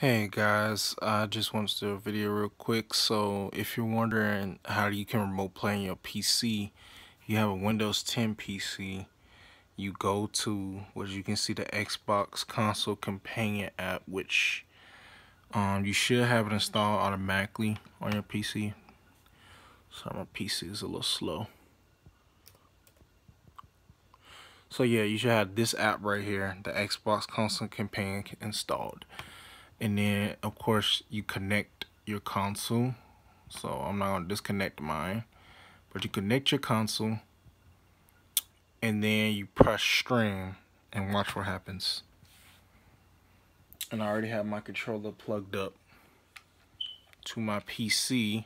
Hey guys, I just wanted to do a video real quick. So if you're wondering how you can remote play on your PC, you have a Windows 10 PC, you go to what you can see the Xbox console companion app, which um, you should have it installed automatically on your PC. So my PC is a little slow. So yeah, you should have this app right here, the Xbox console companion installed and then of course you connect your console. So I'm not gonna disconnect mine but you connect your console and then you press stream and watch what happens. And I already have my controller plugged up to my PC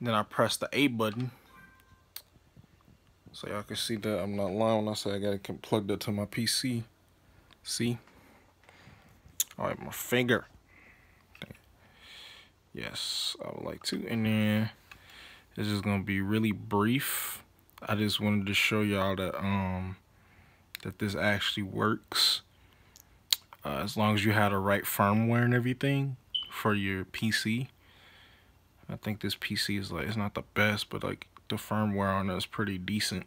then I press the A button. So y'all can see that I'm not lying when I say I got it plugged up to my PC see right, my finger. Yes, I would like to. And then this is gonna be really brief. I just wanted to show y'all that um that this actually works. Uh, as long as you have the right firmware and everything for your PC. I think this PC is like it's not the best, but like the firmware on it is pretty decent.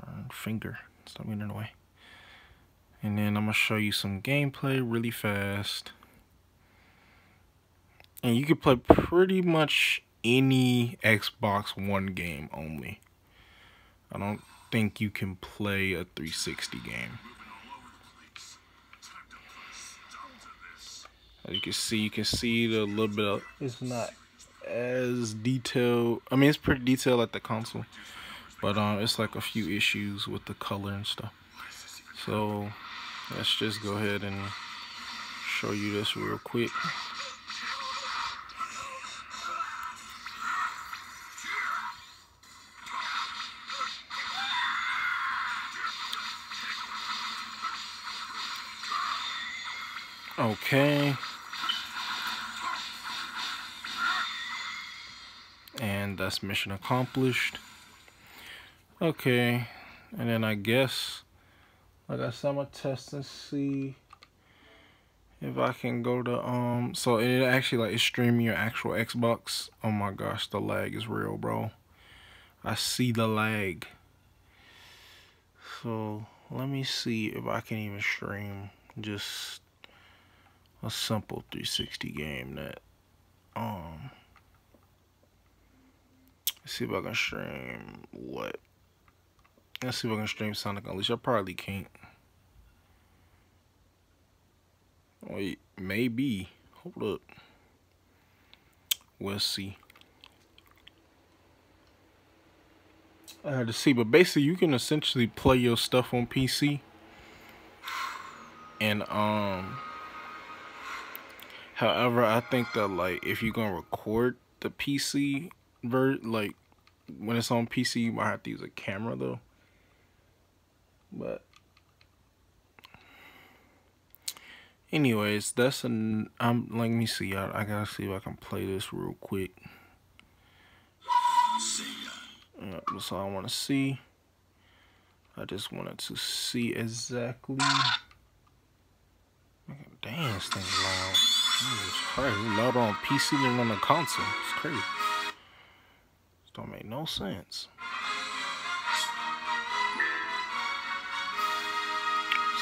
Darn finger, stop getting in the way. And then I'm going to show you some gameplay really fast. And you can play pretty much any Xbox One game only. I don't think you can play a 360 game. As you can see, you can see the little bit of, it's not as detailed. I mean, it's pretty detailed at the console, but um, it's like a few issues with the color and stuff. So let's just go ahead and show you this real quick. Okay. And that's mission accomplished. Okay. And then I guess like I said, I'm gonna test and see if I can go to um. So it actually like it's streaming your actual Xbox. Oh my gosh, the lag is real, bro. I see the lag. So let me see if I can even stream just a simple 360 game that um. Let's see if I can stream what Let's see if I can stream Sonic Unleashed. I probably can't. Wait, maybe. Hold up. We'll see. I had to see, but basically you can essentially play your stuff on PC. And um however, I think that like if you're gonna record the PC ver like when it's on PC you might have to use a camera though. But anyways, that's an I'm let me see I, I gotta see if I can play this real quick. Yeah, that's all I wanna see. I just wanted to see exactly Damn, this thing's loud. Jesus Christ, louder on PC than on the console. It's crazy. This don't make no sense.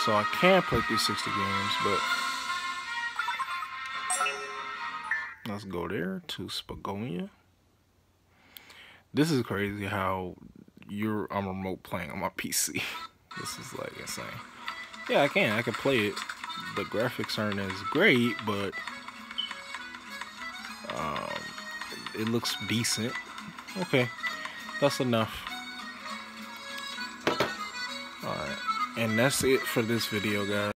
So I can play 360 games, but let's go there to Spagonia. This is crazy how you're I'm remote playing on my PC. this is like insane. Yeah, I can. I can play it. The graphics aren't as great, but um, it looks decent. Okay, that's enough. And that's it for this video, guys.